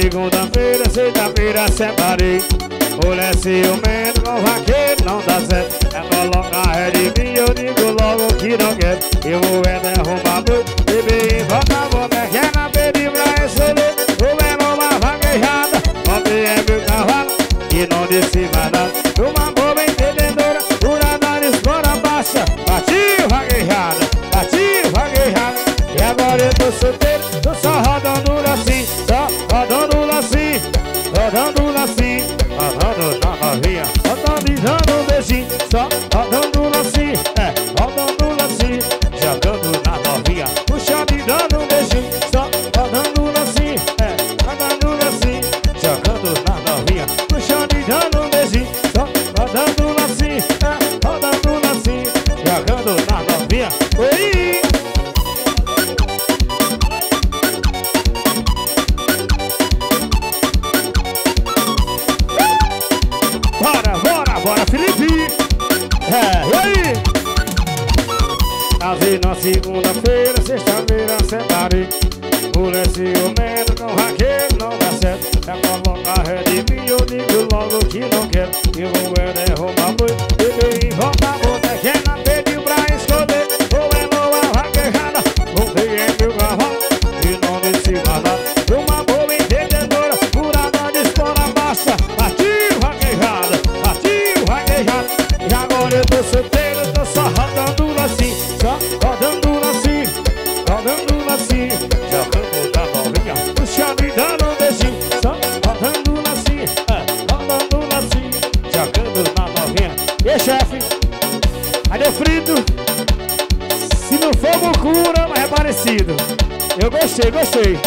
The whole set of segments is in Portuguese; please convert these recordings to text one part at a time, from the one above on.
segunda-feira, sexta-feira separei. Mulher ciumento com vaqueiro não dá certo. É colocar ré de mim, eu digo logo que não quero. Eu vou é derrubar noite, Casei na segunda-feira, sexta-feira separei Mulher ciumento com vaqueiro não dá certo. É colocar ré de mim, eu digo logo que não quero. E vou é derrubar boi, beber e voltar Vou deixar na pediu cadê frito? Se não for loucura, mas é parecido. Eu gostei, gostei.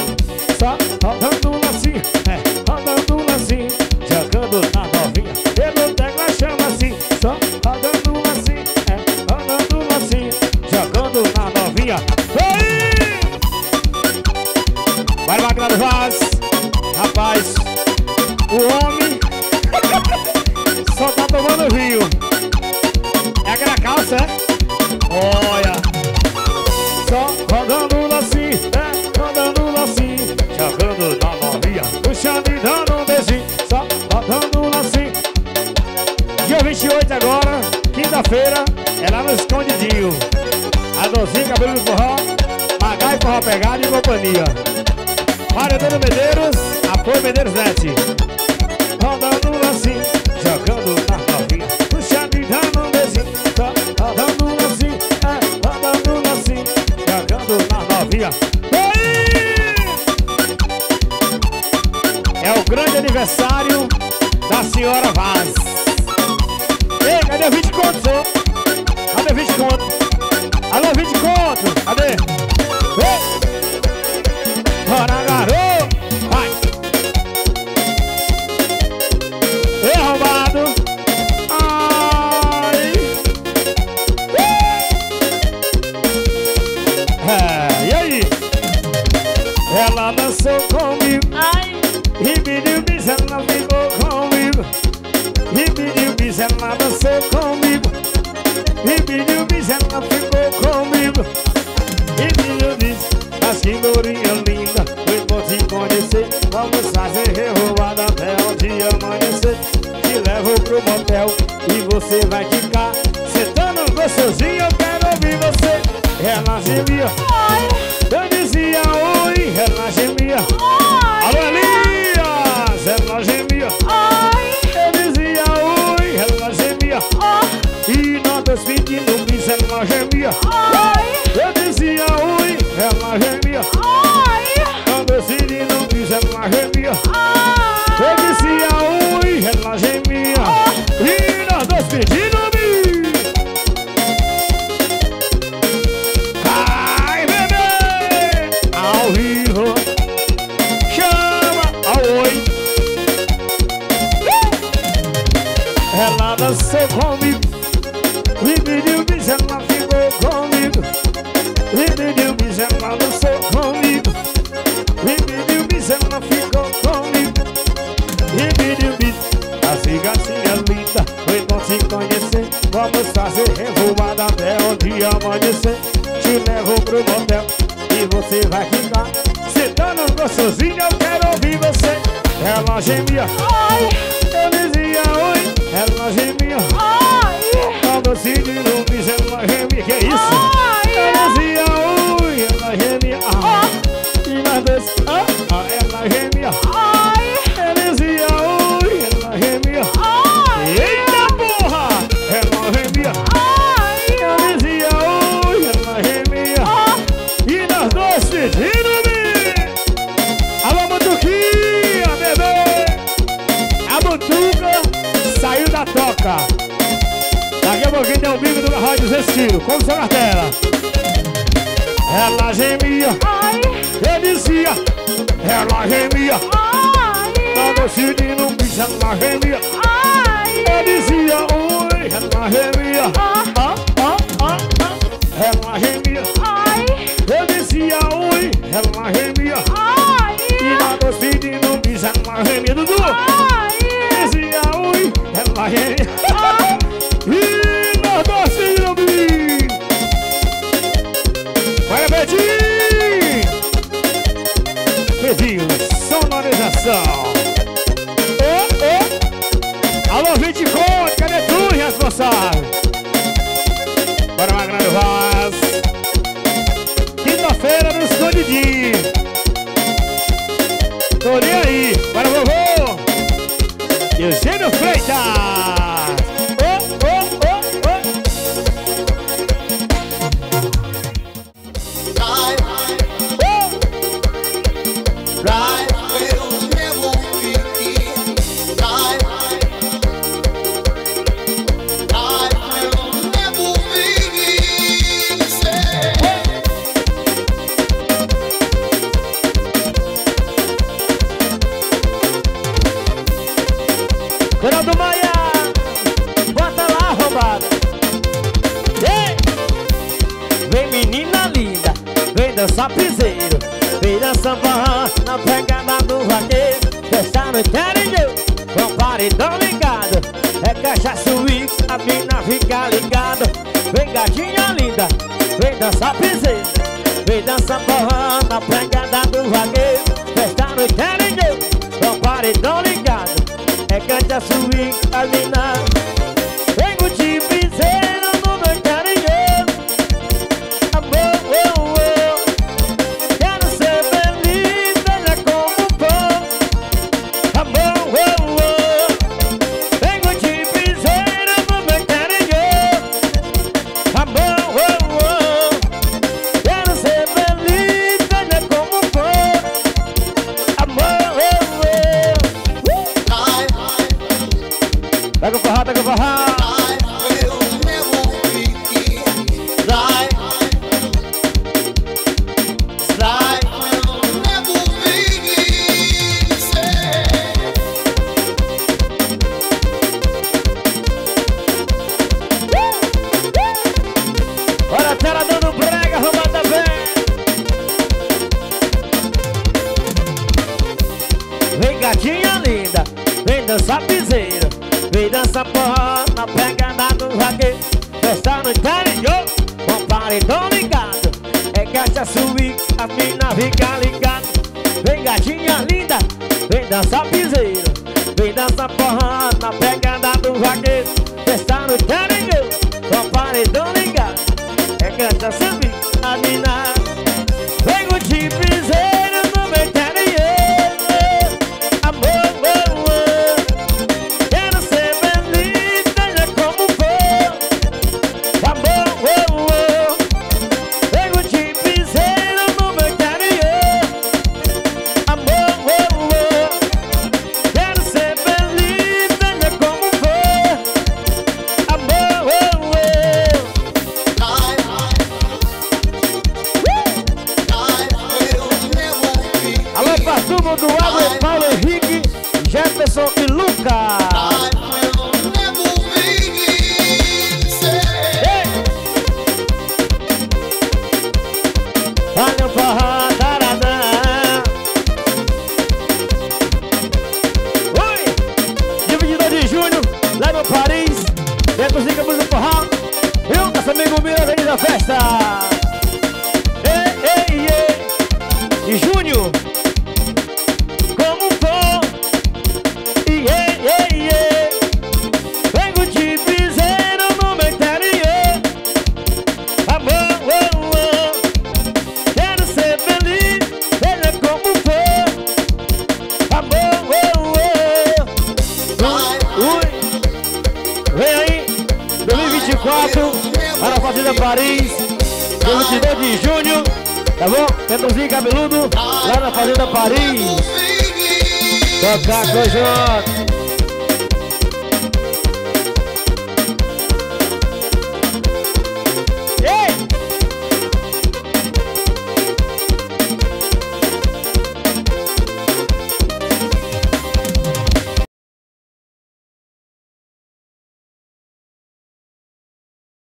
Só rodando assim, é, rodando assim Jogando na novinha. Pelo tecla chama assim. Só rodando assim, é, rodando assim Jogando na novinha. Oi! Vai Magrado Vaz Rapaz O homem calça, é? Olha. Só rodando assim, é, rodando assim Jogando na novinha Puxando e dando um beijinho. Só rodando assim Dia 28 agora, quinta-feira É lá no Escondidinho. A dozinha, cabelo do forró Magai, forró pegado e companhia. Paredão Medeiros, apoio Medeiros Net. Rodando assim, jogando senhora Vaz dançou comigo. E pediu bis, ficou comigo. E pediu bis, mas que lourinha linda bom te conhecer. Vamos fazer revoada até o dia amanhecer. Te levo pro motel E você vai ficar Sentando gostosinho, eu quero ouvir você. Ela gemia Eu gostosinho Eu quero ouvir você. Ela gemia Ai, Eu dizia oi, ela gemia ai, Quando se no piso ela gemia Ela gemia, ai, eu dizia Ela gemia, ai, tava sentindo um bicho, ela gemia. Ai, Eu dizia oi, ela gemia. Ah, ah, ah, ah, ah. Ela gemia, ai, eu dizia oi, ela gemia. Ai, E tava sentindo um bicho, ela gemia. Dudu, ai, dizia oi, ela gemia Maia, bota lá, roubada. Vem menina linda, vem dançar piseiro, vem dançar barra na pegada do vaqueiro. Festa no interior, com paredão ligado, é cachaça a mina fica ligada. Vem gatinha linda, vem dançar piseiro, vem dançar barra na pegada do vaqueiro. Festa no interior, com paredão ligado. É swing, a mina Vem com Vem gatinha linda, vem dançar piseiro Vem dançar porra na pegada do vaqueiro. Festa no interior, com paredão ligado É caixa swing, a mina fica ligada. Vem gatinha linda, vem dançar piseiro Vem dançar porra na pegada do vaqueiro. Festa no interior, com paredão ligado É caixa swing, a mina do Água, Paulo Henrique, Jefferson e Lucas! Olha o forró, taradã. Oi! Dia 22 de junho, lá no Paris. Dentro dos Campos do Forró. Eu, nosso amigo meu, organiza a festa Fazenda Paris, dia 22 de junho, tá bom? Tentozinho cabeludo, lá na Fazenda Paris. Tocar com o Jota.